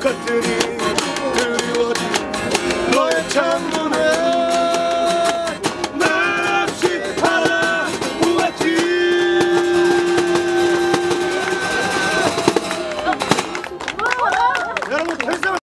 것들이 드리워진 너의 창문에 여러분